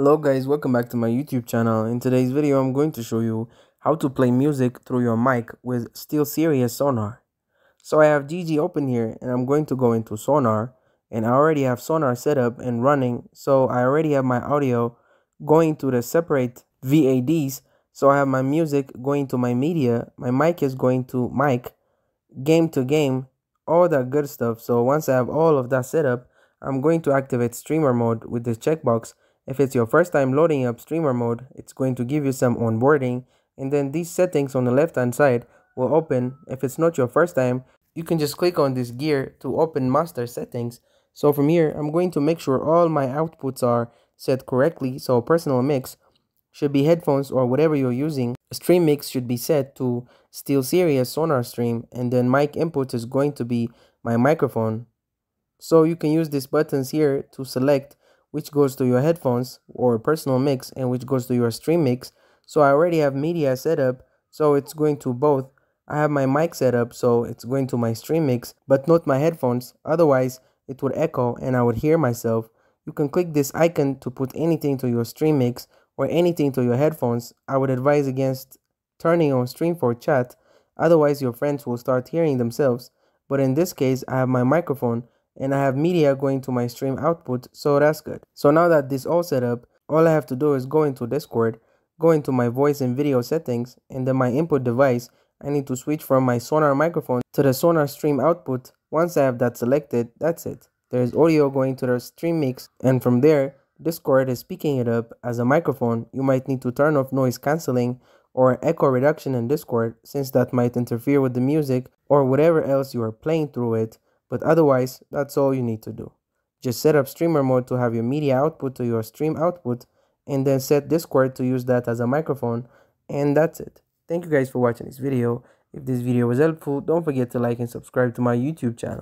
Hello guys, welcome back to my YouTube channel. In today's video, I'm going to show you how to play music through your mic with SteelSeries Sonar. So I have GG open here and I'm going to go into Sonar and I already have Sonar set up and running. So I already have my audio going to the separate VADs. So I have my music going to my media, my mic is going to mic, game to game, all that good stuff. So once I have all of that set up, I'm going to activate streamer mode with this checkbox. If it's your first time loading up streamer mode, it's going to give you some onboarding and then these settings on the left hand side will open. If it's not your first time, you can just click on this gear to open master settings. So from here, I'm going to make sure all my outputs are set correctly. So personal mix should be headphones or whatever you're using. Stream mix should be set to SteelSeries Sonar Stream and then mic input is going to be my microphone. So you can use these buttons here to select which goes to your headphones or personal mix and which goes to your stream mix. So I already have media set up, so it's going to both. I have my mic set up, so it's going to my stream mix, but not my headphones. Otherwise, it would echo and I would hear myself. You can click this icon to put anything to your stream mix or anything to your headphones. I would advise against turning on stream for chat, otherwise your friends will start hearing themselves. But in this case, I have my microphone and I have media going to my stream output, so that's good. So now that this all set up, all I have to do is go into Discord, go into my voice and video settings, and then my input device, I need to switch from my Sonar microphone to the Sonar stream output. Once I have that selected, that's it. There's audio going to the stream mix, and from there, Discord is picking it up as a microphone. You might need to turn off noise cancelling or echo reduction in Discord since that might interfere with the music or whatever else you are playing through it. But otherwise, that's all you need to do. Just set up streamer mode to have your media output to your stream output and then set Discord to use that as a microphone and that's it. Thank you guys for watching this video. If this video was helpful, don't forget to like and subscribe to my YouTube channel.